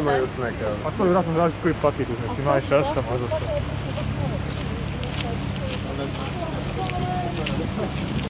Ima još neka. A to je vratno različit koji papir, znači, ima i šrca, možda se.